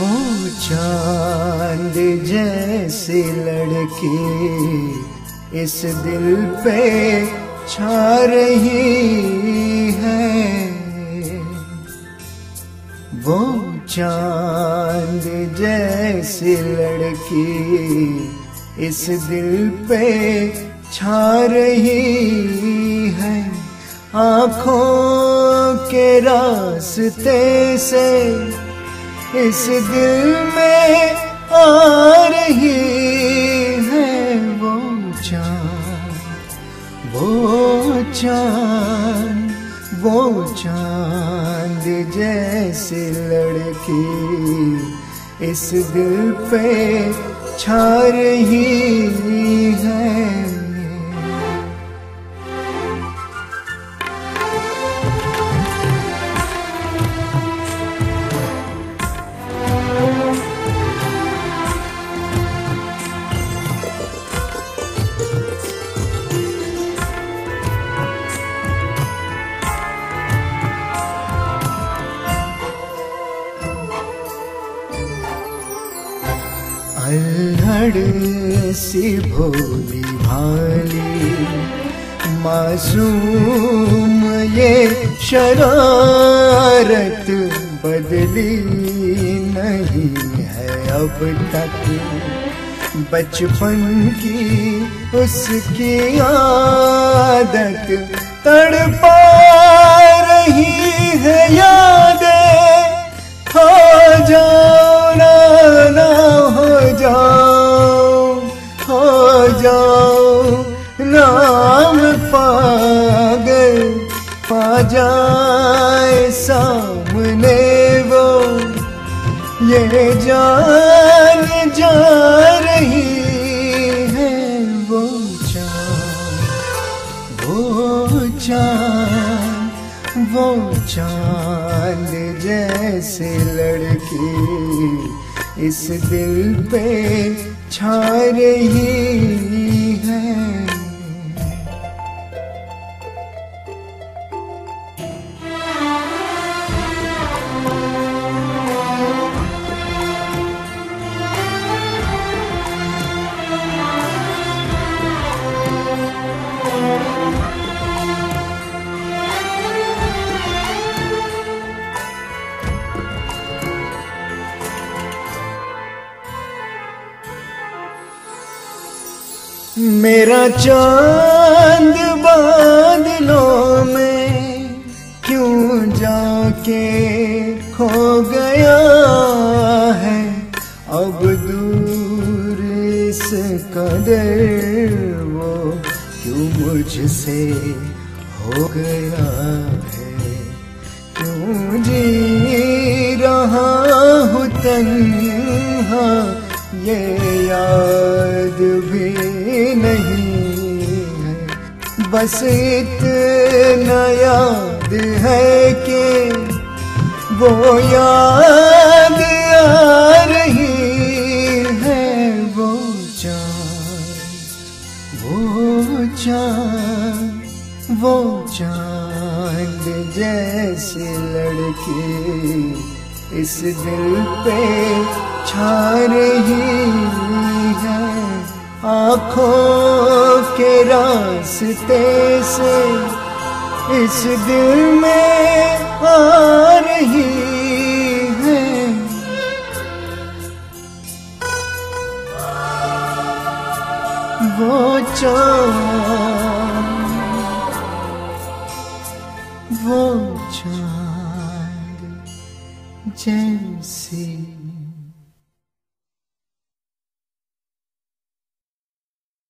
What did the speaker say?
वो चाँद जैसी लड़की इस दिल पे छा रही है। वो चाँद जैसी लड़की इस दिल पे छा रही है। आँखों के रास्ते से इस दिल में आ रही है वो चाँद वो चाँद वो चाँद जैसी लड़की इस दिल पे छा रही है। अल्हड़ सी भोली भाली, मासूम ये शरारत बदली नहीं है अब तक। बचपन की उसकी आदत तड़पा रही है यादें। पागल पा जाए सामने वो। ये जान जा रही है वो चाँद वो चाँद वो चाँद जैसे लड़की इस दिल पे छा रही मेरा चाँद बादलों में क्यों जाके खो गया है? अब दूर इस कदर वो क्यों मुझसे हो गया है? क्यों जी रहा हूँ तन्हा ये याद भी नहीं। है बस इतना याद है कि वो याद आ रही है वो चाँद वो चाँद वो चाँद जैसी लड़की इस दिल पे छा रही आँखों के रास्ते से इस दिल में आ रही वो चाँद वो चाँद जैसी